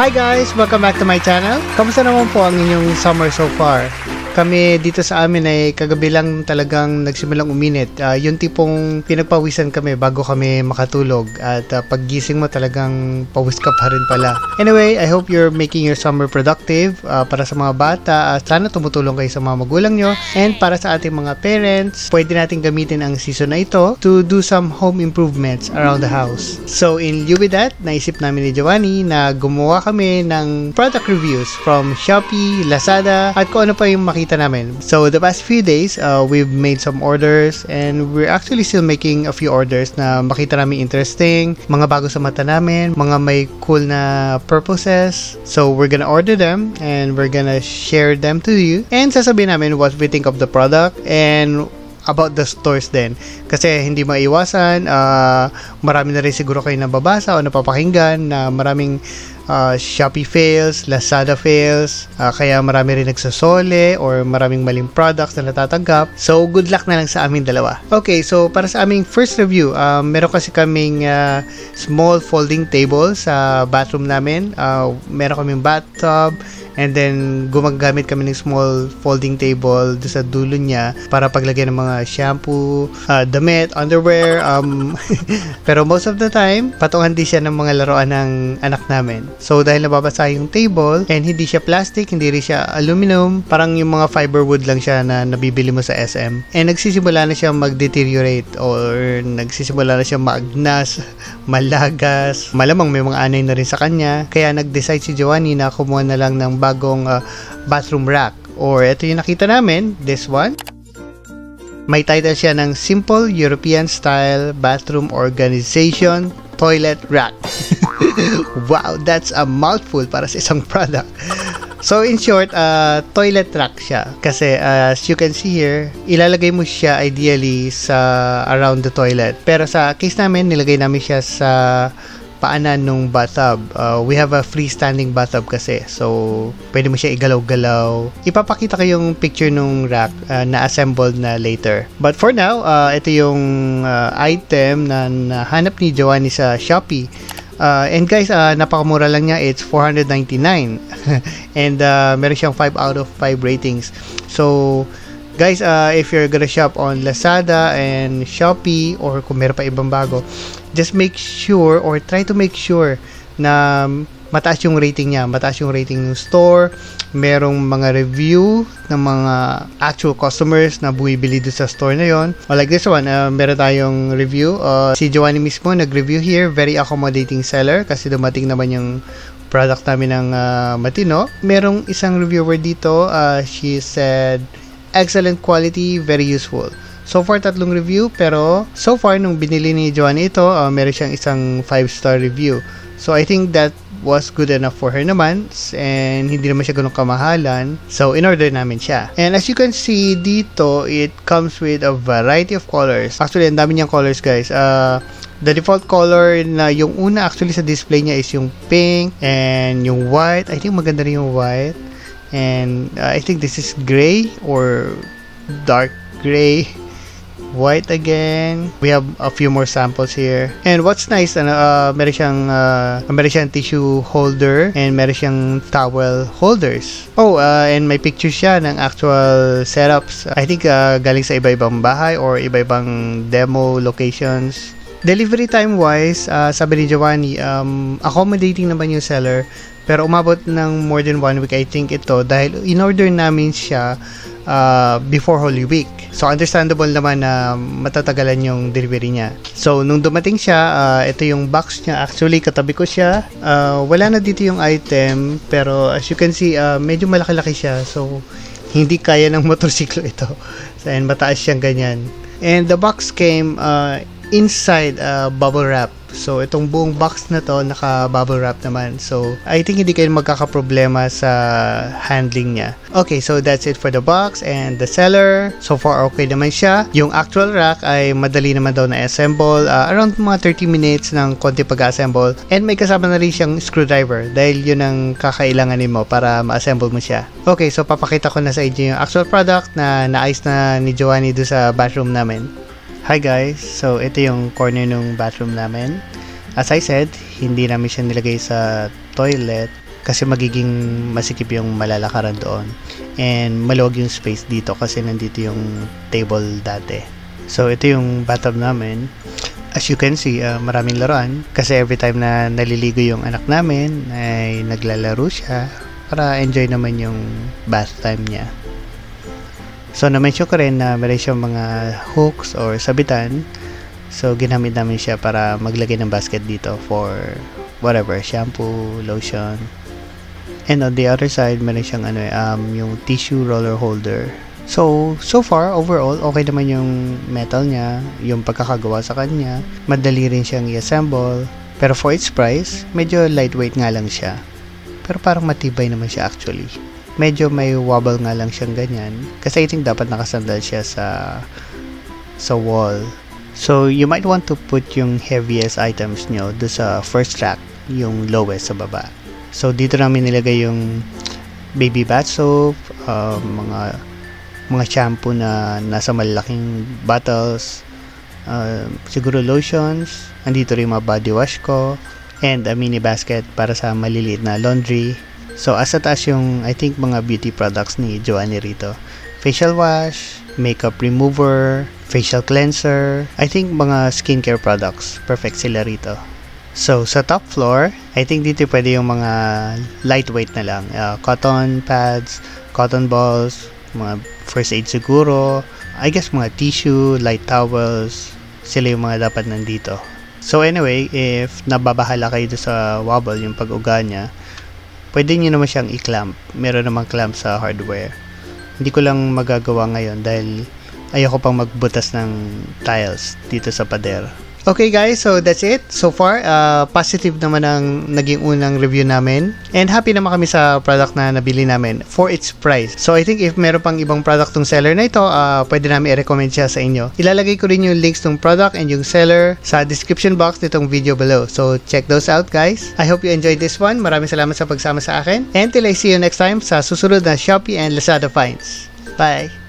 Hi guys! Welcome back to my channel. Kamusta naman po ang inyong summer so far? Kami dito sa amin ay kagabi lang talagang nagsimulang uminit. Uh, yung tipong pinagpawisan kami bago kami makatulog. At uh, paggising mo talagang pawis ka pa rin pala. Anyway, I hope you're making your summer productive. Uh, para sa mga bata, uh, sana tumutulong kayo sa mga magulang nyo. And para sa ating mga parents, pwede natin gamitin ang season na ito to do some home improvements around the house. So in lieu with that, naisip namin ni Giovanni na gumawa kami ng product reviews from Shopee, Lazada, at kung ano pa yung makikita nakita namin. So, the past few days, uh, we've made some orders and we're actually still making a few orders na makita namin interesting, mga bago sa mata namin, mga may cool na purposes. So, we're gonna order them and we're gonna share them to you and sasabihin namin what we think of the product and about the stores din. Kasi hindi maiwasan, uh, marami na rin siguro kayo nababasa o napapakinggan na maraming uh, Shopee fails, Lazada fails, uh, kaya marami rin nagsasole or maraming maling products na natatanggap. So, good luck na lang sa aming dalawa. Okay, so para sa aming first review, um, meron kasi kaming uh, small folding table sa bathroom namin. Uh, meron kaming bathtub, And then, gumagamit kami ng small folding table do sa dulo niya para paglagay ng mga shampoo, uh, damit, underwear. Um, pero most of the time, patungan din siya ng mga laruan ng anak namin. So, dahil nababasa yung table and hindi siya plastic, hindi rin siya aluminum, parang yung mga fiber wood lang siya na nabibili mo sa SM. And nagsisimula na siya mag-deteriorate or nagsisimula na siya maagnas, malagas. Malamang may mga anay na rin sa kanya. Kaya nag-decide si Giovanni na kumuha na lang ng bagong uh, bathroom rack. Or ito yung nakita namin, this one. May title siya ng Simple European Style Bathroom Organization Toilet Rack. wow, that's a mouthful para sa isang product. So in short, uh, toilet rack siya. Kasi uh, as you can see here, ilalagay mo siya ideally sa around the toilet. Pero sa case namin, nilagay namin siya sa paanan nung bathtub. Uh, we have a freestanding bathtub kasi. So, pwede mo siya igalaw-galaw. Ipapakita ko yung picture nung rack uh, na assembled na later. But for now, uh, ito yung uh, item na nahanap ni Giovanni sa Shopee. Uh, and guys, uh, napakamura lang niya. It's 499. and uh, meron siyang 5 out of 5 ratings. So, guys, uh, if you're gonna shop on Lazada and Shopee or kung meron pa ibang bago, just make sure or try to make sure na mataas yung rating niya, mataas yung rating ng store, merong mga review ng mga actual customers na bumibili doon sa store na yon. Or like this one, uh, meron tayong review. Uh, si Giovanni mismo nag-review here, very accommodating seller kasi dumating naman yung product namin ng uh, matino. Merong isang reviewer dito, uh, she said, excellent quality, very useful. So far, tatlong review, pero so far, nung binili ni Joanne ito, uh, meron siyang isang 5-star review. So, I think that was good enough for her naman and hindi naman siya ganun kamahalan. So, in-order namin siya. And as you can see dito, it comes with a variety of colors. Actually, ang dami niyang colors, guys. Uh, the default color na yung una actually sa display niya is yung pink and yung white. I think maganda rin yung white. And uh, I think this is gray or dark gray white again. We have a few more samples here. And what's nice, ano, uh, meron siyang, uh, meron siyang tissue holder and meron siyang towel holders. Oh, uh, and may picture siya ng actual setups. I think uh, galing sa iba-ibang bahay or iba-ibang demo locations. Delivery time wise, uh, sabi ni Giovanni, um, accommodating naman yung seller pero umabot ng more than one week I think ito dahil in-order namin siya uh, before Holy Week. So, understandable naman na matatagalan yung delivery niya. So, nung dumating siya, uh, ito yung box niya. Actually, katabi ko siya. Uh, wala na dito yung item, pero as you can see, uh, medyo malaki-laki siya. So, hindi kaya ng motorsiklo ito. So, and mataas siyang ganyan. And the box came uh, inside a bubble wrap. So, itong buong box na to, naka-bubble wrap naman. So, I think hindi kayo magkakaproblema sa handling niya. Okay, so that's it for the box and the seller. So far, okay naman siya. Yung actual rack ay madali naman daw na-assemble. Uh, around mga 30 minutes ng konti pag-assemble. And may kasama na rin siyang screwdriver dahil yun ang kakailanganin mo para ma-assemble mo siya. Okay, so papakita ko na sa inyo yung actual product na naayos na ni Giovanni do sa bathroom namin. Hi guys! So, ito yung corner ng bathroom namin. As I said, hindi namin siya nilagay sa toilet kasi magiging masikip yung malalakaran doon. And maluwag yung space dito kasi nandito yung table dati. So ito yung bathtub namin. As you can see, uh, maraming laruan kasi every time na naliligo yung anak namin ay naglalaro siya para enjoy naman yung bath time niya. So na-mention ko rin na meron siyang mga hooks or sabitan. So ginamit namin siya para maglagay ng basket dito for whatever, shampoo, lotion. And on the other side, meron siyang ano, eh, um, yung tissue roller holder So, so far, overall, okay naman yung metal niya, yung pagkakagawa sa kanya. Madali rin siyang i-assemble. Pero for its price, medyo lightweight nga lang siya. Pero parang matibay naman siya actually. Medyo may wobble nga lang siyang ganyan. Kasi I think dapat nakasandal siya sa sa wall. So, you might want to put yung heaviest items nyo do sa first rack, yung lowest sa baba. So, dito namin nilagay yung baby bath soap, uh, mga mga shampoo na nasa malaking bottles, uh, siguro lotions, andito rin mga body wash ko, and a mini basket para sa maliliit na laundry. So, asa taas yung, I think, mga beauty products ni Joanne rito. Facial wash, makeup remover, facial cleanser, I think mga skincare products, perfect sila rito. So, sa top floor, I think dito pwede yung mga lightweight na lang. Uh, cotton pads, cotton balls, mga first aid siguro, I guess mga tissue, light towels, sila yung mga dapat nandito. So anyway, if nababahala kayo sa wobble, yung pag-uga niya, pwede nyo naman siyang i-clamp. Meron namang clamp sa hardware. Hindi ko lang magagawa ngayon dahil ayoko pang magbutas ng tiles dito sa pader. Okay guys, so that's it. So far, uh, positive naman ang naging unang review namin. And happy naman kami sa product na nabili namin for its price. So I think if meron pang ibang product tong seller na ito, uh, pwede namin i-recommend siya sa inyo. Ilalagay ko rin yung links ng product and yung seller sa description box nitong video below. So check those out guys. I hope you enjoyed this one. Maraming salamat sa pagsama sa akin. And till I see you next time sa susunod na Shopee and Lazada finds. Bye!